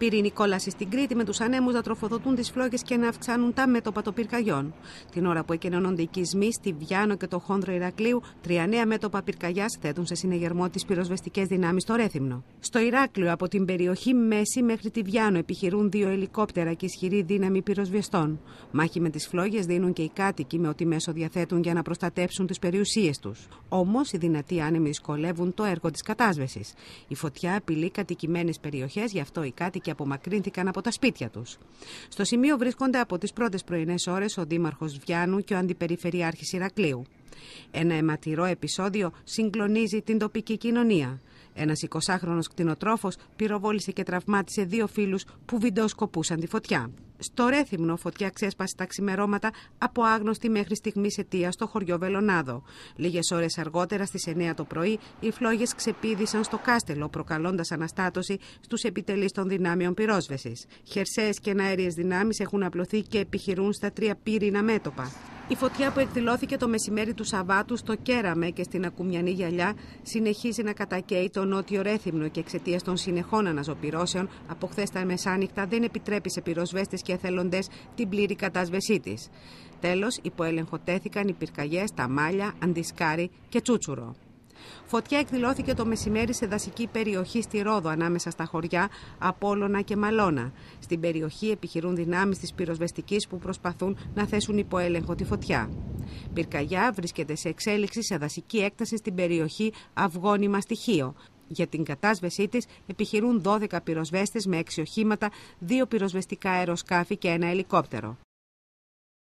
Πυρηνή κόλαση στην Κρήτη με τους ανέμους να τροφοδοτούν τις φλόγες και να αυξάνουν τα μέτωπα των πυρκαγιών. Την ώρα που εκενώνονται οι οικισμοί στη Βιάνο και το χόνδρο Ηρακλείου, τρία νέα μέτωπα πυρκαγιάς θέτουν σε συνεγερμό τις πυροσβεστικές δυνάμεις στο Ρέθυμνο. Στο Ηράκλειο, από την περιοχή Μέση μέχρι τη Βιάνο, επιχειρούν δύο ελικόπτερα και ισχυρή δύναμη πυροσβεστών. Μάχη με τις φλόγες δίνουν και οι κάτοικοι με ό,τι μέσο διαθέτουν για να προστατέψουν τις περιουσίες τους. Όμως, οι δυνατοί άνεμοι δυσκολεύουν το έργο της κατάσβεσης. Η φωτιά απειλεί κατοικημένες περιοχές, γι' αυτό οι κάτοικοι και απομακρύνθηκαν από τα σπίτια τους. Στο σημείο βρίσκονται από τις πρώτες πρωινές ώρες ο Δήμαρχος Βιάνου και ο Αντιπεριφερειάρχη Ηρακλείου. Ένα αιματηρό επεισόδιο συγκλονίζει την τοπική κοινωνία. Ένας 20χρονο κτηνοτρόφος πυροβόλησε και τραυμάτισε δύο φίλους που βιντεοσκοπούσαν τη φωτιά. Στο Ρέθυμνο, φωτιά ξέσπασε τα ξημερώματα από άγνωστη μέχρι στιγμής αιτία στο χωριό Βελονάδο. Λίγες ώρες αργότερα, στις 9 το πρωί, οι φλόγες ξεπίδησαν στο κάστελο, προκαλώντας αναστάτωση στους επιτελείς των δυνάμεων πυρόσβεσης. Χερσαίες και αέριε δυνάμεις έχουν απλωθεί και επιχειρούν στα τρία πύρινα μέτωπα. Η φωτιά που εκδηλώθηκε το μεσημέρι του Σαββάτου στο Κέραμε και στην Ακουμιανή Γυαλιά συνεχίζει να κατακαίει το νότιο Ρέθυμνο και εξαιτίας των συνεχών αναζωπυρώσεων από χθες τα μεσάνυχτα δεν επιτρέπει σε πυροσβέστες και εθελοντές την πλήρη κατάσβεσή της. Τέλος, υποελεγχοτέθηκαν οι πυρκαγιές, τα μάλια, αντισκάρι και τσούτσουρο. Φωτιά εκδηλώθηκε το μεσημέρι σε δασική περιοχή στη Ρόδο ανάμεσα στα χωριά Απόλωνα και Μαλώνα. Στην περιοχή επιχειρούν δυνάμεις της πυροσβεστικής που προσπαθούν να θέσουν υπό έλεγχο τη φωτιά. Πυρκαγιά βρίσκεται σε εξέλιξη σε δασική έκταση στην περιοχή Αυγόνιμα Στοιχείο. Για την κατάσβεσή της επιχειρούν 12 πυροσβέστες με 6 οχήματα, 2 πυροσβεστικά αεροσκάφη και ένα ελικόπτερο.